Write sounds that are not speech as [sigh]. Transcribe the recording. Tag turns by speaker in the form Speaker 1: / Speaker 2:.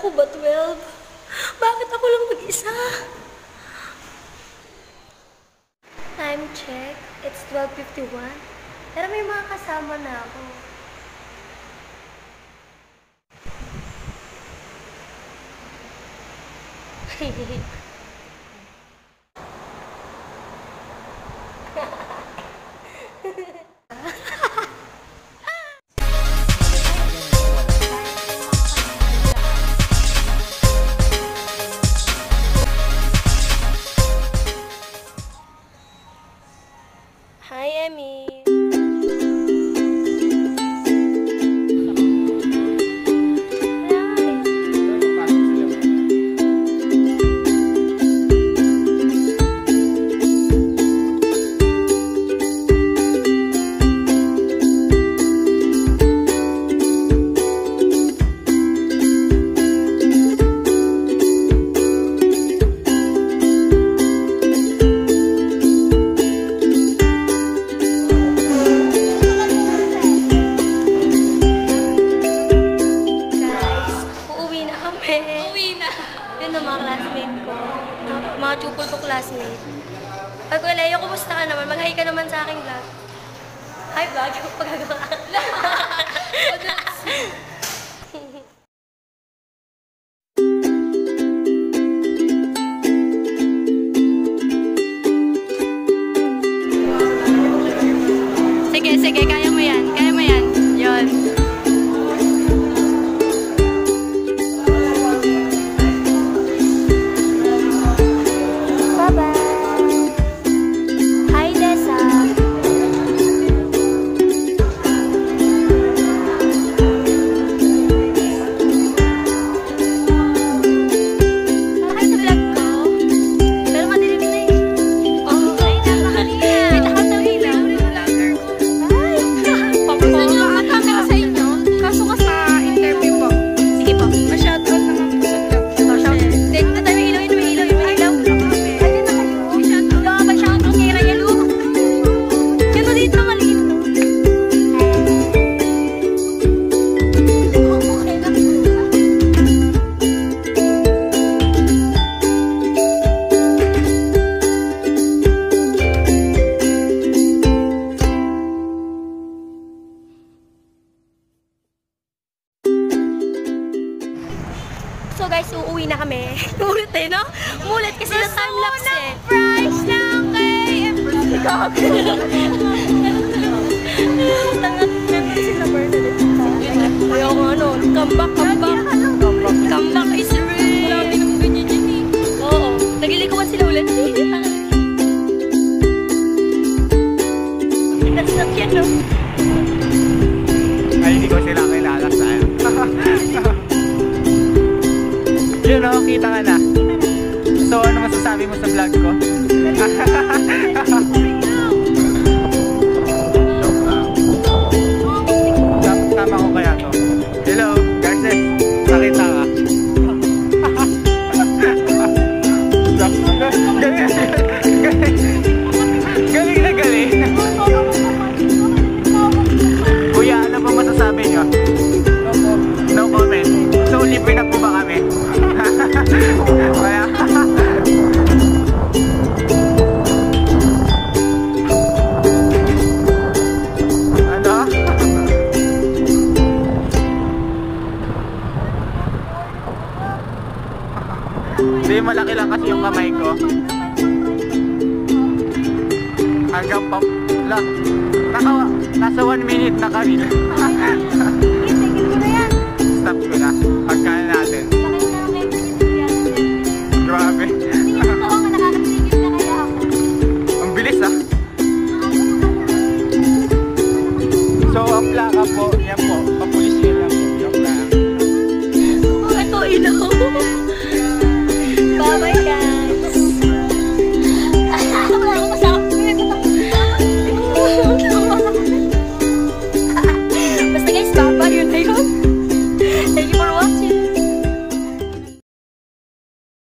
Speaker 1: ko ba 12? Bakit ako lang mag-isa? Time check. It's 12.51. Pero may mga kasama na ako. [laughs] Hi, Emmy. Mga classmate ko. Mga chupol ko classmate. Pag wala, yung kumusta ka naman? Mag-hi ka naman sa aking vlog. Hi vlog, pagagawa [laughs] guys, uuwi na kami. Ulit eh, no? Umulit kasi na time-lapse eh.
Speaker 2: Price lang kay
Speaker 1: Tangat na sila Bernadette. Ayoko ano, come back, come back. Come back is real.
Speaker 2: Wala din naman ganyan yan eh.
Speaker 1: Oo, nagilikuan sila ulit. That's not yan, no?
Speaker 3: Yun o, kita ka na. So, ano masasabi mo sa vlog ko? [laughs] Tama- ko kaya to. Hello, Garces. Nakita ka. galing, [laughs] galing, galing na galing. Kuya, ano pa masasabi nyo? No comment. So, libre na po ba kami? Hindi, malaki lang kasi yung kamay ko. Hanggang pa... La, naka, nasa 1 minute na kami. [laughs]